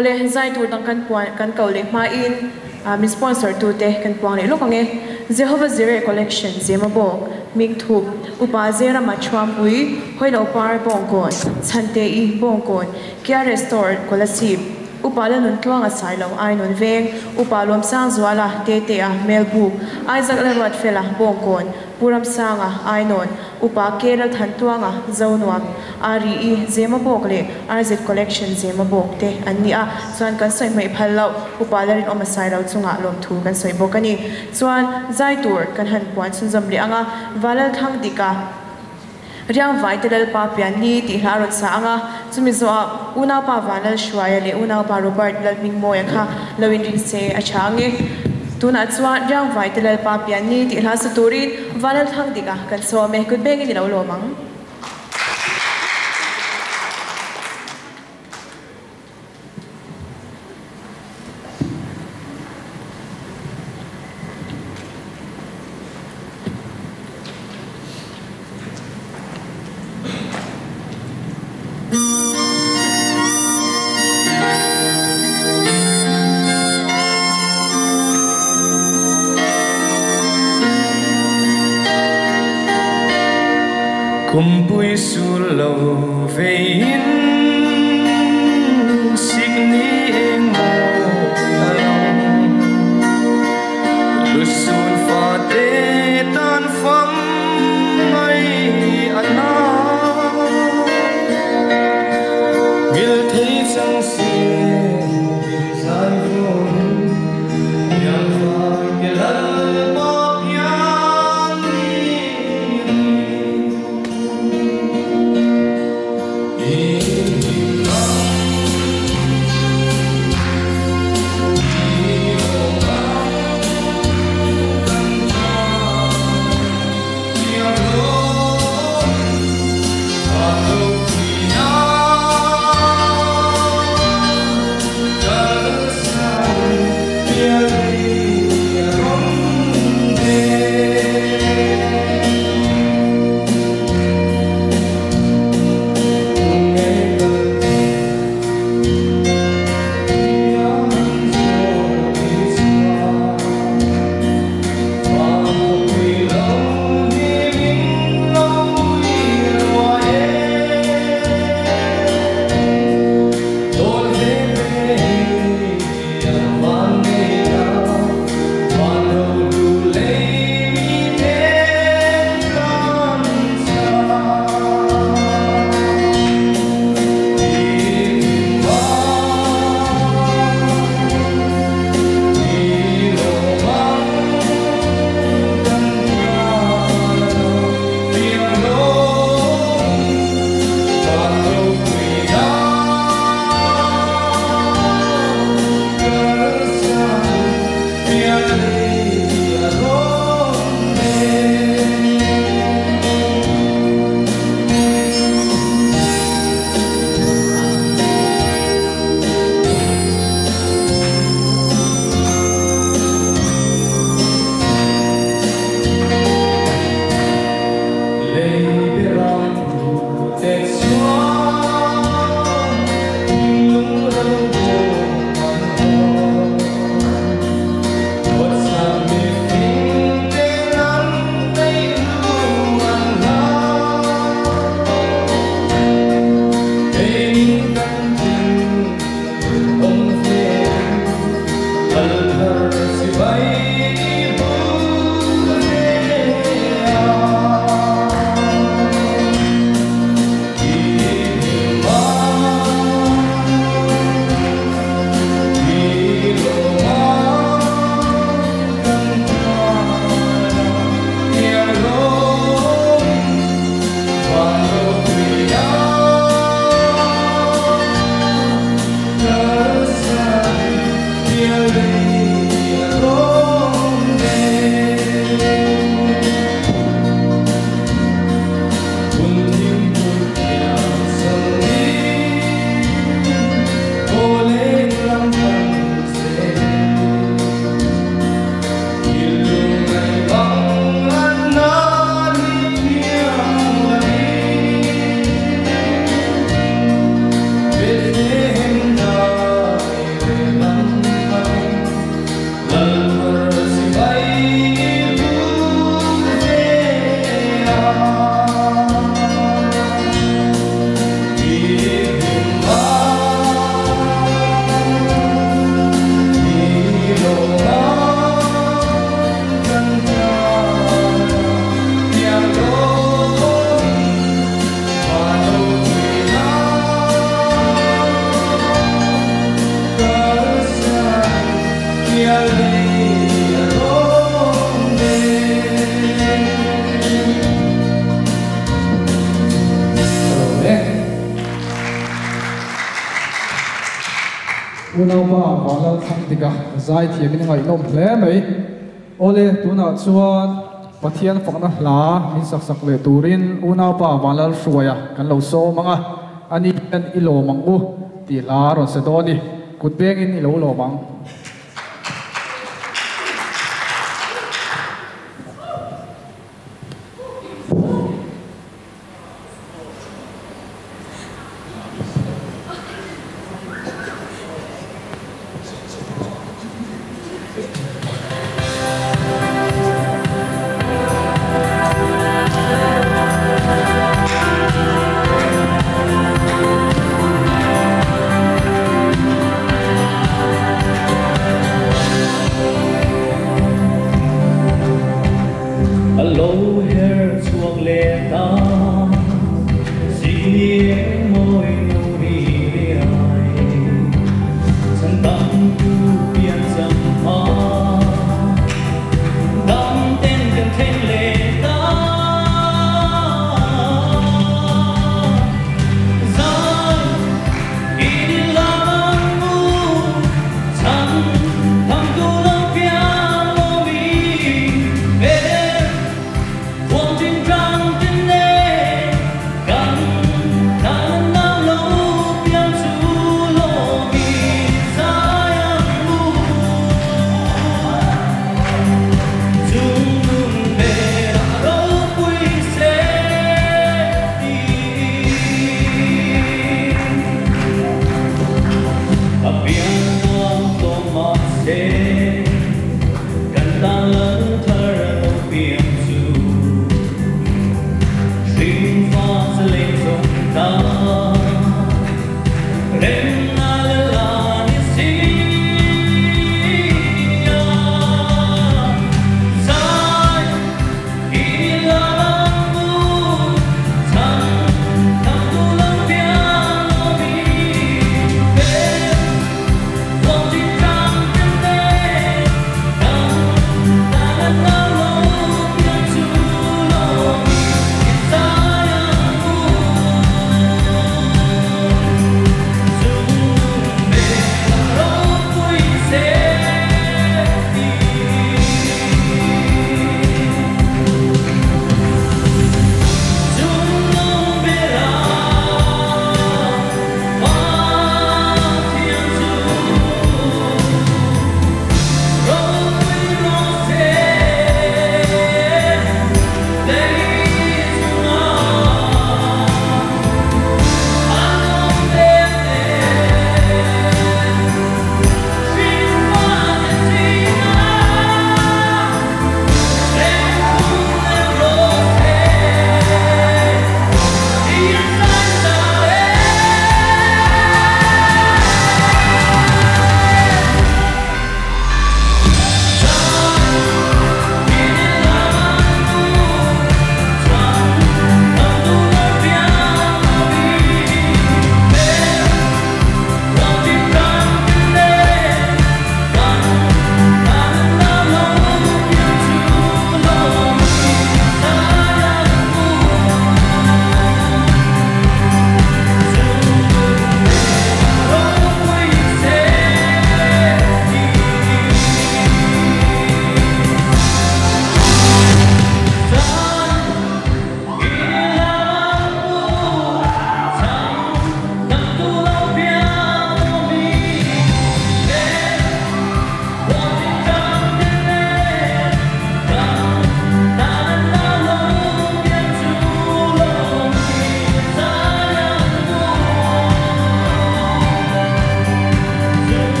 le zai tur dang kan puan kan kau le ma in. À, Mi sponsor tu te kan puan le lo kange jehova zire collection, zema bo ming thu, upa zera ma chwa ui, hoi lo par bong kon chante i bong kon kia restore kolasi upalen un tlong asai lo ain un veng. Upalom sang zwala te te ah, melbu. Aizak le wat fela bongkon. Puram sanga ainon upa keral thantuanga ah, zonwa ari i zema bokle arzit collection zema bokte ani a ah, chuan kan sai mai phalo upalarin om asai ro chunga lom thu kan sai bokani chuan zaitur kan han puan chunjam ri anga. Walal thang dika. Riang vai te lel pa pian ni ti hla ron sa anga chumi zo una pa vanal una pa robert lal ming mo ya kha se a change tuna chwa riang vai te lel pa ni ti hla sa turin vanal thang dika kan so me kut beng ni lo mang zai thiam in ngai nom hle mai ole tuna chuan pathian fakna hla min sak sak le turin unau pa wala hruaya kan lo so manga ani kan ilo mangu ti la ron se do ni. Kut beng in ilo lo mang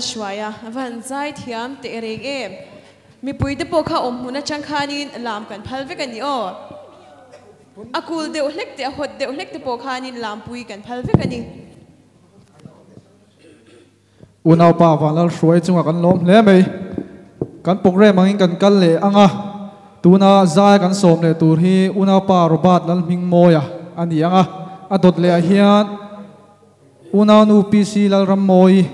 شوية فان زايد هيام تقريق إيه مي بويد بوكا أم هنا شان خانين لام كان بحال في كان يو أقول ده أهلك ده أهد ده أهلك ده بوكا خانين لام بوي كان بحال في كان وناو با فان لال شوي تونغ كان لوم ليه مي كان بوكرة مانين كان كان لي أنغا تونا زاي كان سوم لي تور هي وناو با ربات لال مين مويا أني أنغا أدوت لي أهيان وناو نو بي سي لال رموي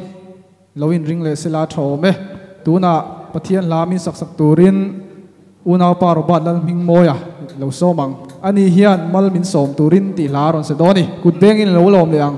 nu pc lal ram moi loin ring le sila thome tuna pathian lamin sak sak turin una pa robat lal ming moya lo somang ani hian mal min som turin ti laron se doni kut bengin lo lom le ang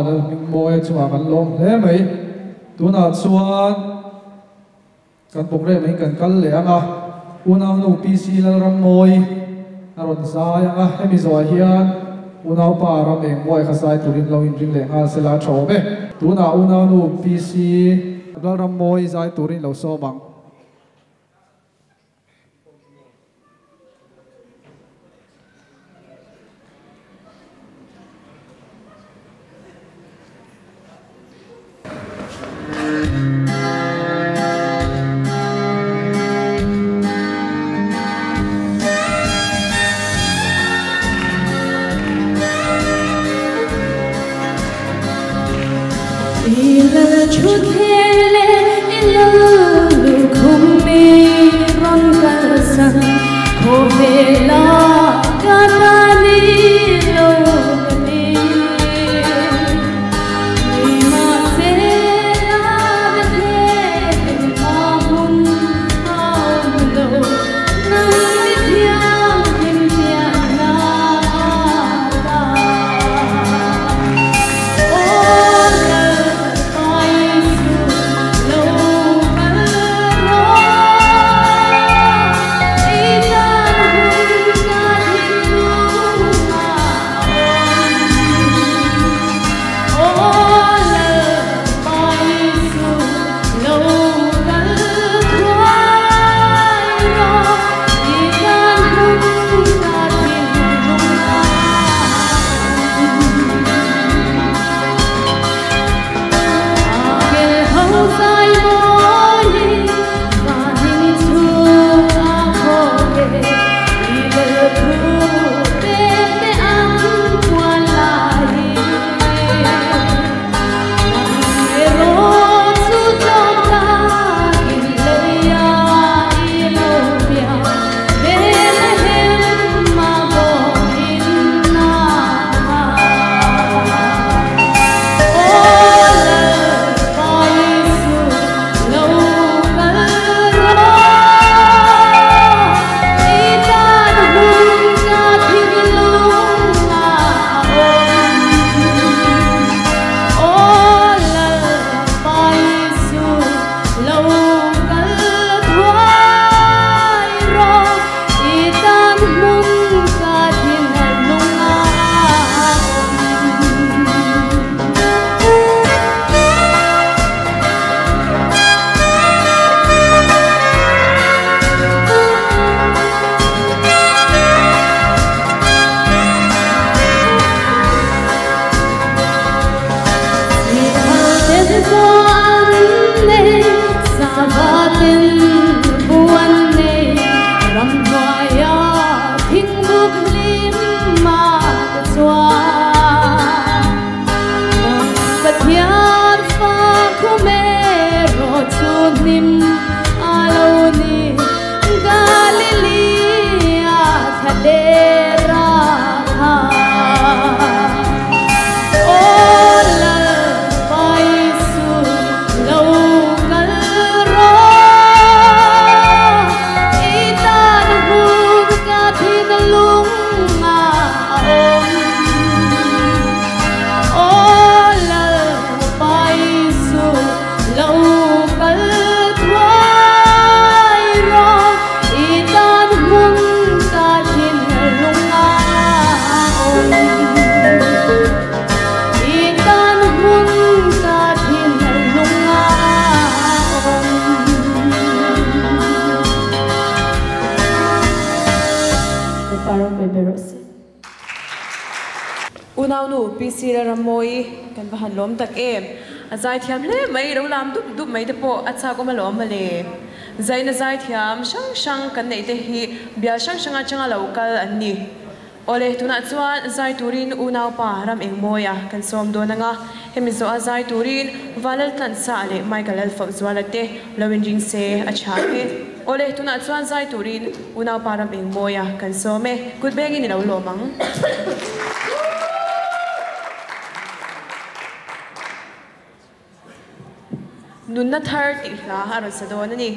pa ro pa da ming moe chuwa kan lom hle mai tuna chuan kan pok re mai kan kal le anga unau no pc lal ram moi aron sa anga hemi zo hian unau pa ram mèn moi kha sai turin lo in ring le nga se la tho be tuna unau no pc lal ram moi zai turin lâu so bằng. Thiam le mai ro lam dup dup mai te po acha ko ma lom male zai na zai thiam shang shang kan nei te hi bia shang shang a changa local an ni. Ole tuna chuan zai turin unaw pa ram eng moya kan som do na nga hemi zo a zai turin valal tan sa le michael alfa zwalate lawin jing se a cha he ole tuna chuan zai turin unaw pa ram eng moya kan some good begi ni lo nun नुन्ना थर्ड ला हार सदो ननी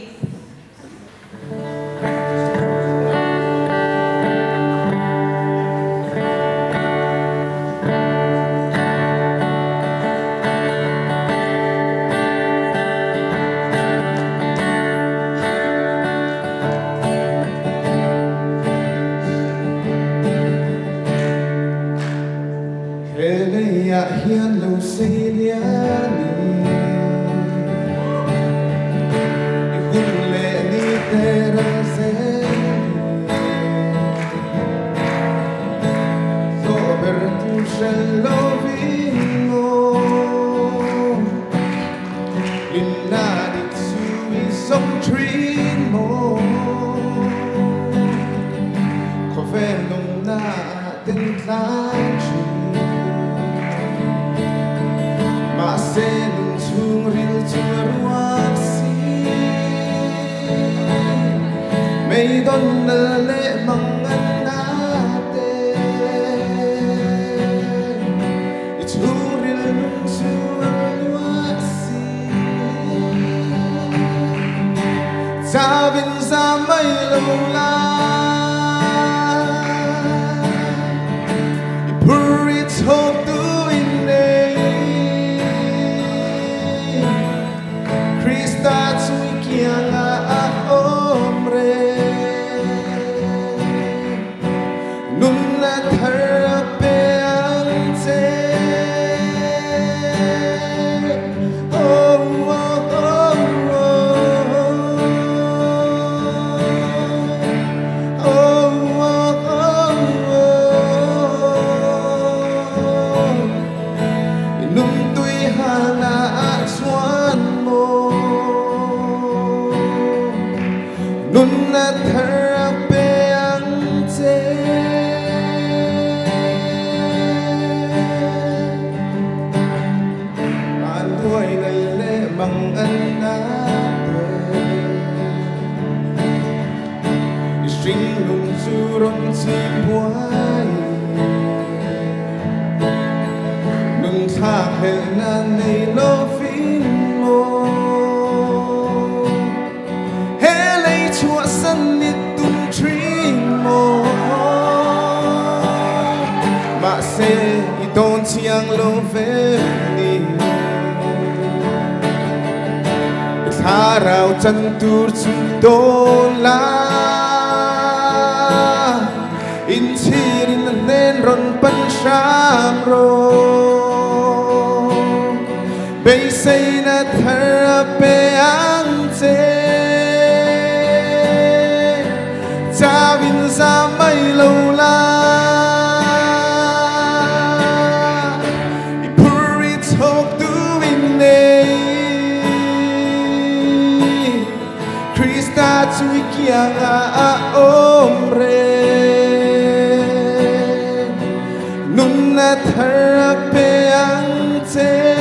Let her appearance.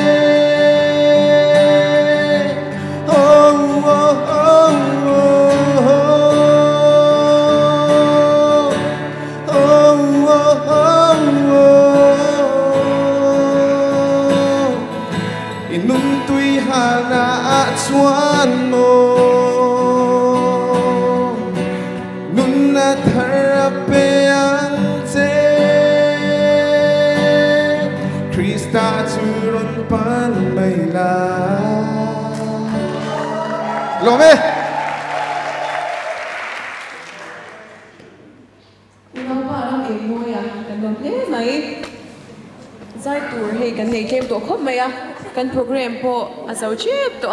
Khop mai a kan program po a zau chep to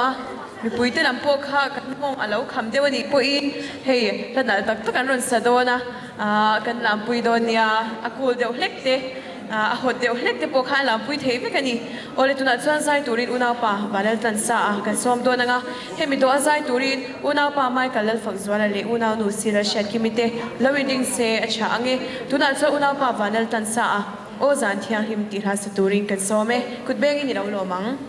mi pui te lam po kha kan mong alo kham de wani po i hei ta na tak tak kan ron sa do na a kan lam pui do nia a kul de hlek te. A hot de hlek te po kha lam pui thei ve kani ole tu na chuan zai turin unaw pa balal tan sa a kan som do na nga he mi do a zai turin unaw pa mai kalal fak zwala le unaw nu sila shat kimite lawiding se acha ange. Tu na chuan unaw pa vanal tan sa a Oh, Ozan Tiang Him Tirhasa Turing Kansome, kut bengi nila ulo mang.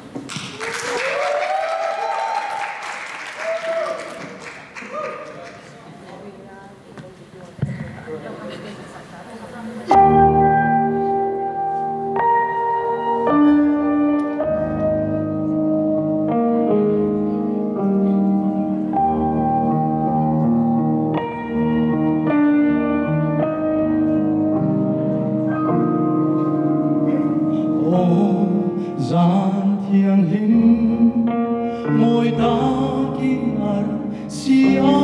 Si on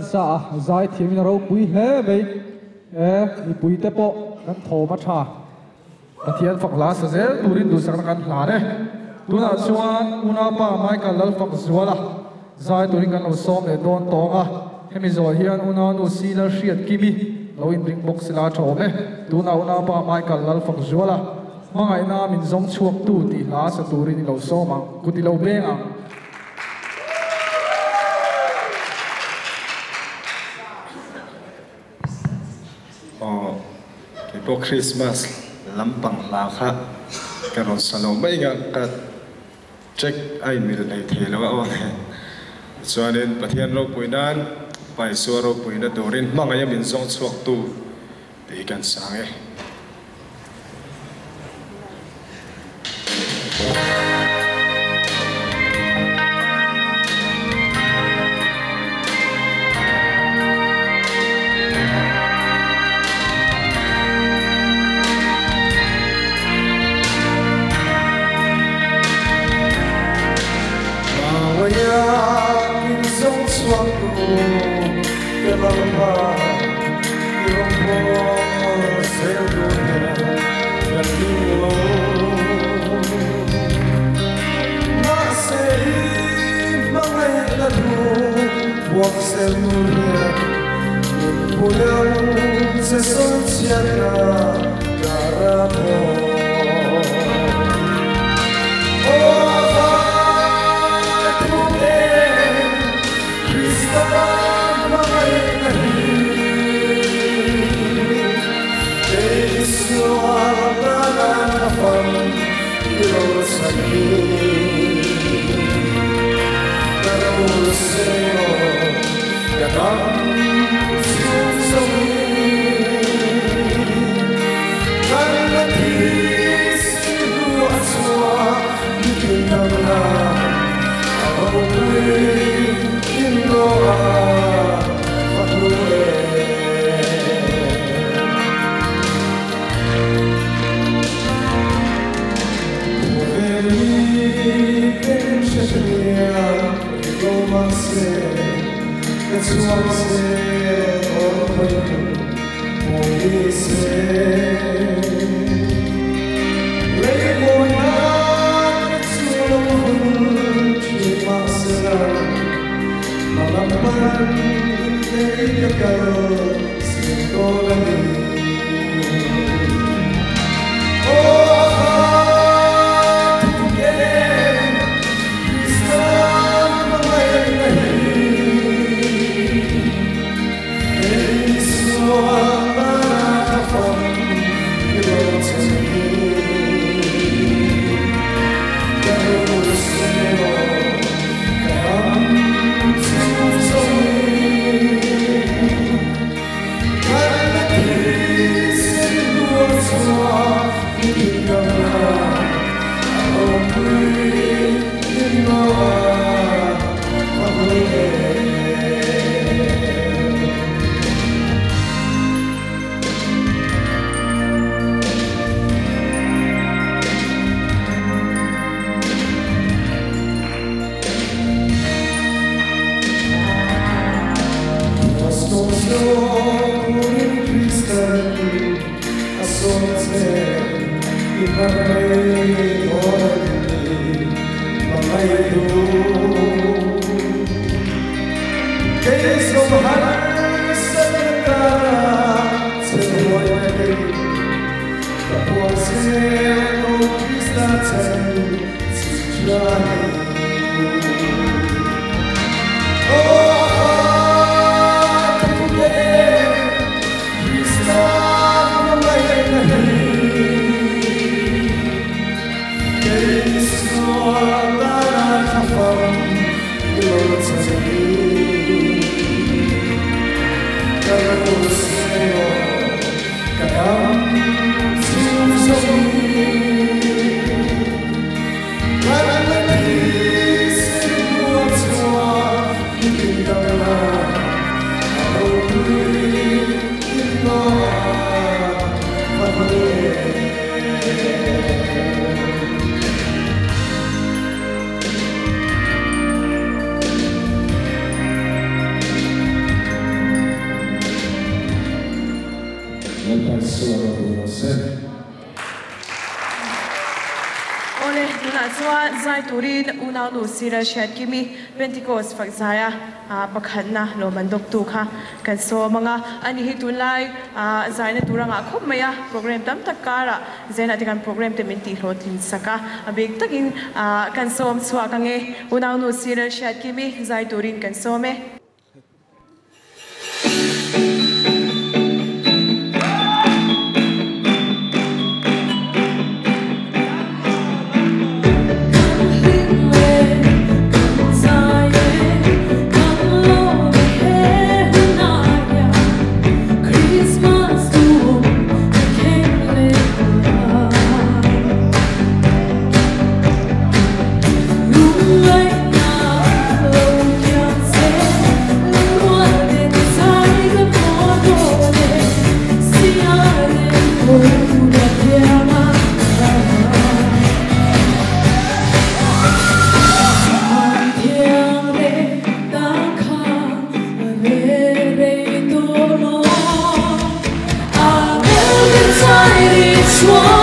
vanal chan sa, zai thiam in ro pui he mai e ni pui te po kan tho ma tha pathian phak la sa zel turin du sang kan hla re tuna chuan unau pa mai ka lal phak zuala zai turin kan lo som le don tonga hemi zo hian unau nu si la hriat kimi lo in ring box la tho me tuna unau pa mai ka lal phak zuala mangai na min zong chuak tu ti la sa turin lo som ang kuti lo beng ang o Christmas, lampang laka, karon sa loob. May nga kat, check ay mira na itilo ka o. So anin, patihan ro po inan, paisuwa ro po inan, dorin, mga yamin zong suwak tu, ikan sange. Malapan, hindi ka karoon, siyempre ko lang sira shat kimi Pentecost fak zaya a pakhan na lo mandok tu kha. Kan so manga ani hi tun lai zai na turanga khop maya program tam tak kara zena program te min ti tin saka. A big takin a kan som chua ka nge unau nu sira shat kimi zai turin kan so one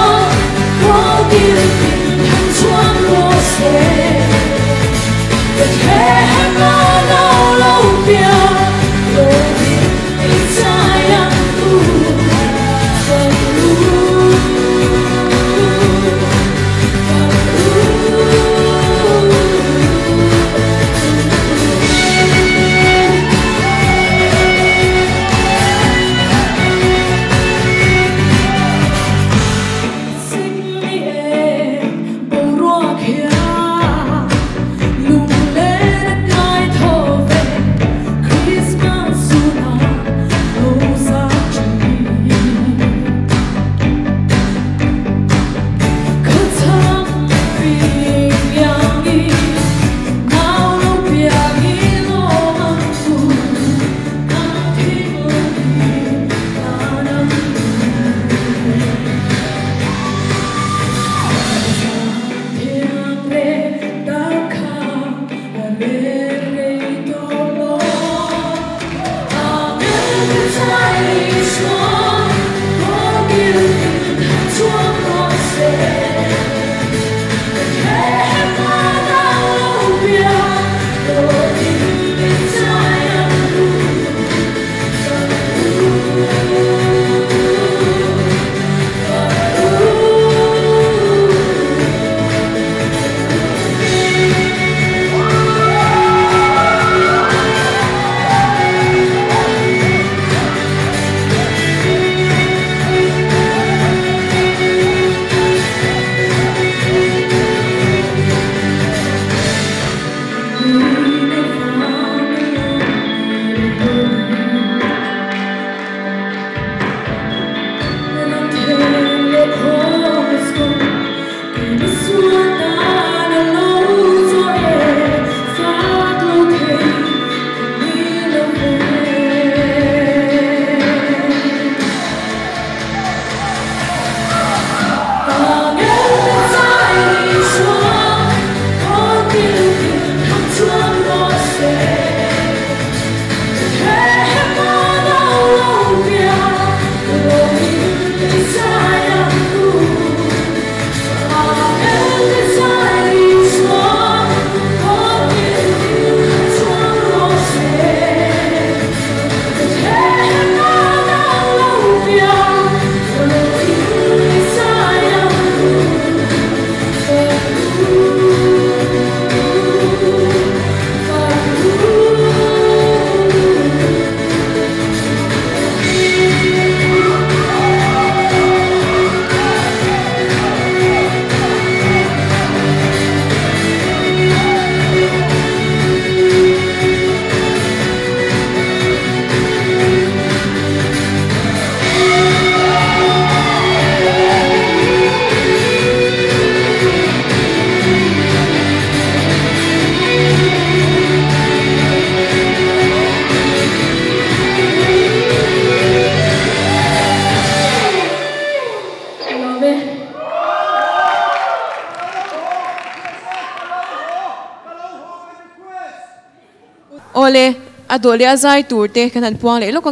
ole adole azai, turte kan puang le lo ko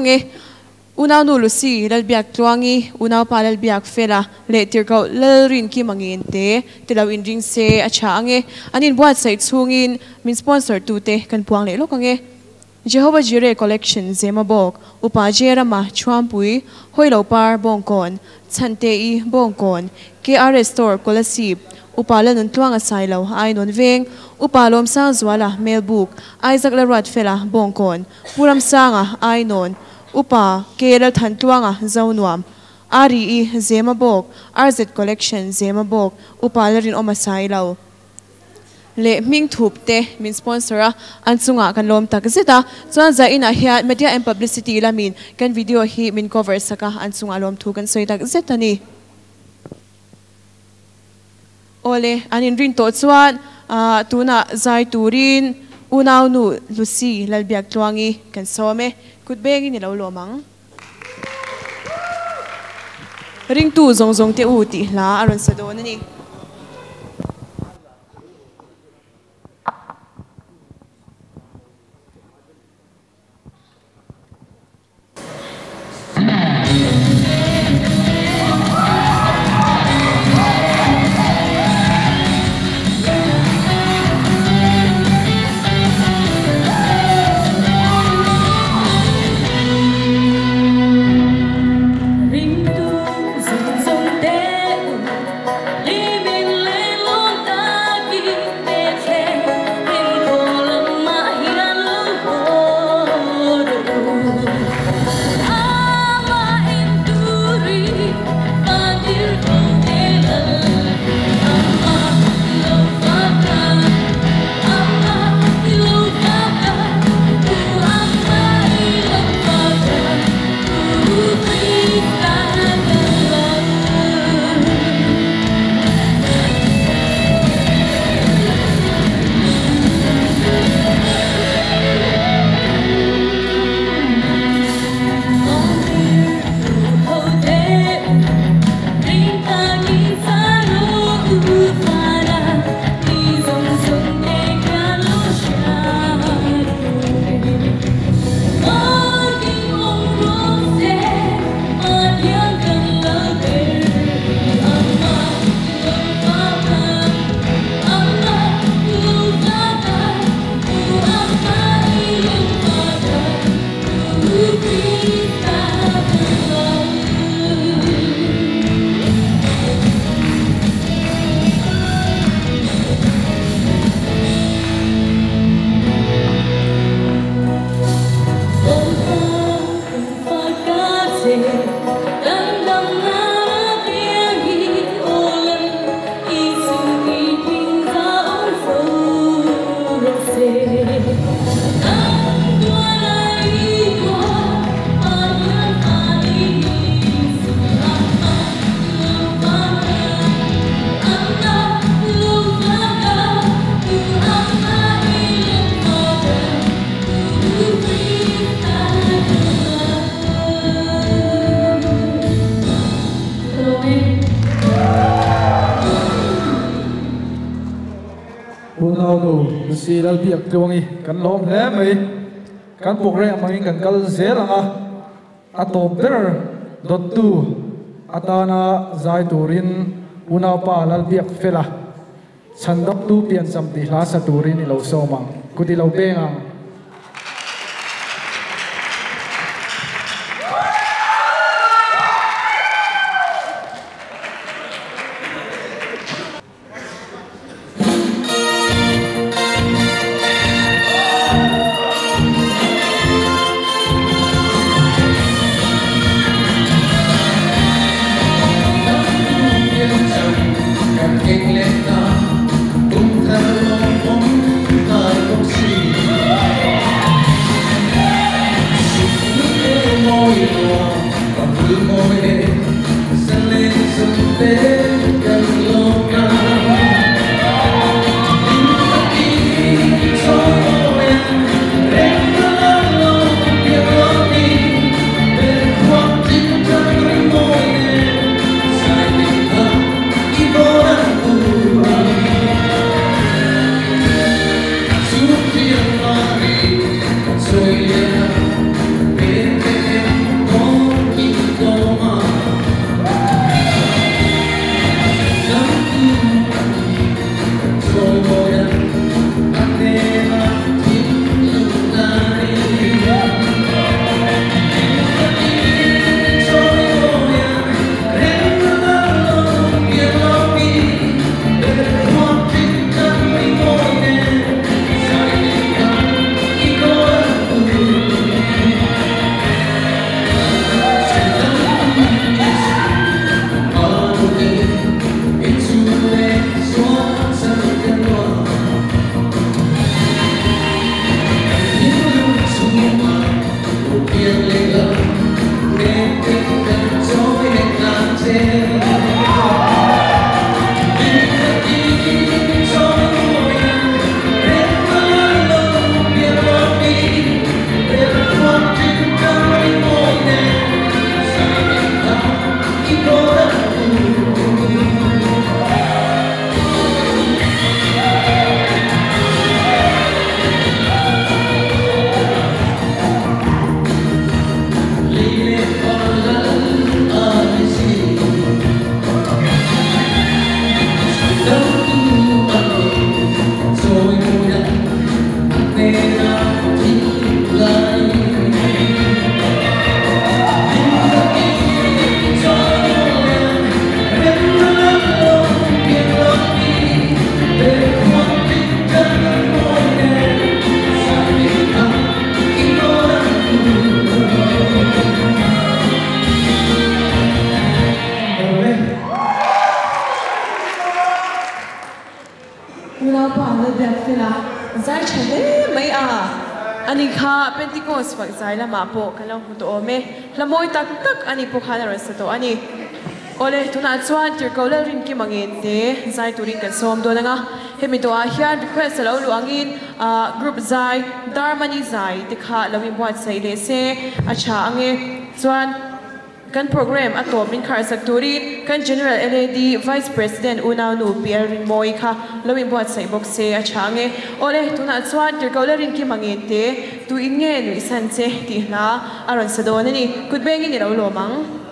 unaw nu lusi lal biak tuangi unaw pa lal biak fela le tir kau lal rin ki mangin te tilaw in ring se acha ange anin buat sai chungin min sponsor tu te kan puang le lo ko Jehovah Jireh collection Zemabok upa jera ma chuampui hoilo par bongkon chante i bongkon ke store kolasip upala nun tuang asailaw ay nun ving upalom sang zwala melbook Isaac Larat fela bongkon puram sanga ay nun upa keral tan tuanga zaunwam ari i zemabok arzet collection zemabok upala rin omasailaw le ming thup te, min sponsor a an chunga ah kan lom tak. Zeta, chuan za in ah a hian media and publicity lamin kan video hi min cover saka an chunga ah lom thu kan soi tak. Zeta ni. Ole, anin rin to chuan a tuna zai turin unaw nu lucy lalbiak tluangi kan some kutbengi ni lo lomang ring tu zong zong te u ti la aron sa do Yeah. Nu lucy lalbiak tuangi kan lom hle mai kan pok re mangin kan kal se zelanga atom ber dot tu. Atana zai turin una pa lalbiak fela chandok tu pian sam ti hla sa turin i lo so somang kuti lo bengang tak ani po to ani ole tuna chuan tir ko le rin ki mangin te zai turin kan som do nga hemi to a hian request lo lu angin a group zai, darmani zai te kha lawin buat sai le se acha ange chuan kan program ato min khar sak kan general LAD vice president unaw nu Pierre rin moi kha. Lawin buat sai bok se a change ole tuna chuan tir ko lerin ki mangin te. Tu inge nu isan che ti hla aron sa don ni. Kut bengi ni lo mang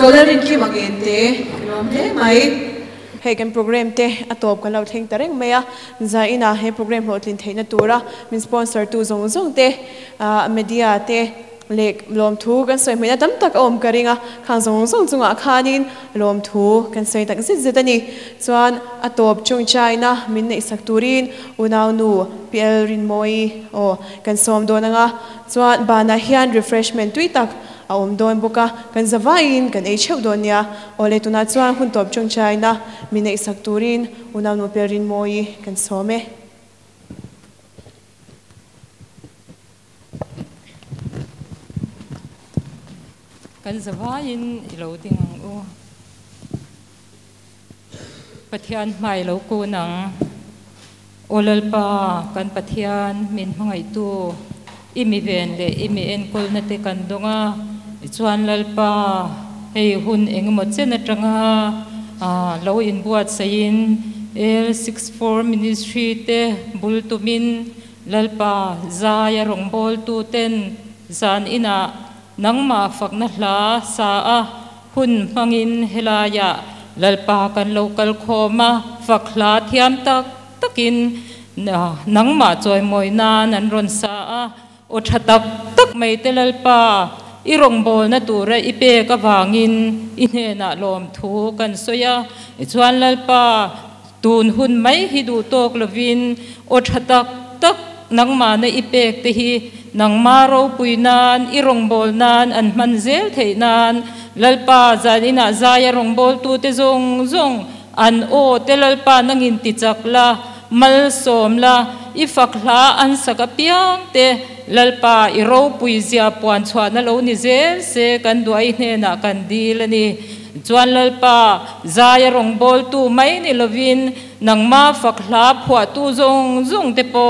colorin ki magin te lom te mai hei kan program te atop kan lo theng tareng meya za ina he program ho tlin theina tura min sponsor tu zong zong te media te lek lom thu kan soi mena tam tak om karinga khang zong zong chunga khanin lom thu kan soi tak zit zit ani chuan atop chung china min nei sak turin unaw nu pl rin moi o kan som donanga chuan bana hian refreshment tui tak a om don boka kan zawain kan ei cheu donia ole tuna chuan, hun top chung china mine nei sak turin una no perin moi kan some kan zavain, ilo ding ang u. Pathian mai lo ko nang. Olal pa, kan pathian, min mangai tu. Imi ven le imi en kol na te kan donga chuan lal pa hei hun eng mo chen atanga a lo in buat sain L64 ministry te bul tumin lalpa zaya rong bol tu ten zan ina nangma fakna hla sa a hun mangin helaya lalpa kan local khoma fakla thiam tak takin na nangma choi moi na nan ron sa a o thatak tak mai te lalpa irong bol na tura ipe ka wangin ine na lom thu kan soya chuan lalpa tun hun mai hi du tok lovin o thatak tak nangma na ipek te hi nangma ro puinan irong bol nan an man zel theinan lalpa zanina zaya rong bol tu te zong zong an o te lalpa nangin ti chakla mal som la ifakla an saka piang te lalpa iro pui zia puan chwa na lo ni zel se kan duai hne na kan dil ani chuan lalpa zaya rong bol tu mai ni lovin nangma fakla phwa tu zong zong te po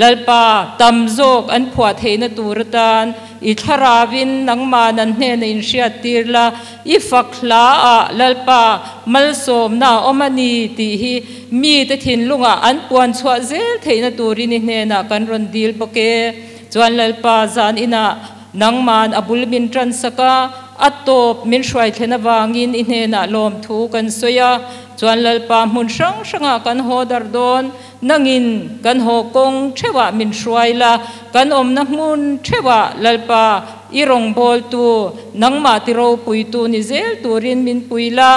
lalpa tamzok an phwa theina turatan i tharawin nangma nan hne na in shia tirla i fakla a lalpa malsom na omani ti hi mi te thin lunga an puan chwa zel theina turin hne na kan ron dil poke chuan lalpa zan ina nangman abul min tran saka atop min shwai thena wangin inhe na lom thu kan soya chuan lalpa mun sang sanga kan ho dar don, nangin kan ho kong thewa min shwai la. Kan om na mun thewa lalpa irong bol tu, nangma ti ro pui tu ni zel turin min puila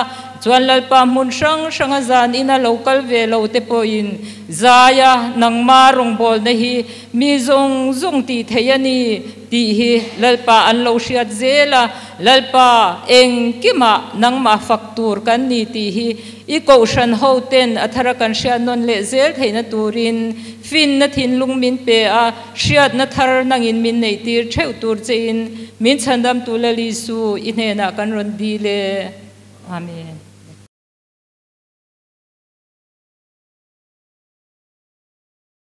chuan lalpa mun sang sanga zan ina local ve lo te po in. Zaya nangma rong bol na hi. Mi zong zong ti theyani ti hi lalpa an lo shiat zela lalpa eng kima nangma faktur kan ni ti hi. I ko shan ho ten athara kan sha non le zel theina turin fin na thin lung min pe a. Shiat na thar nangin min nei tir theu tur chein min chandam tu la li su inhe na kan ron di le. Amen.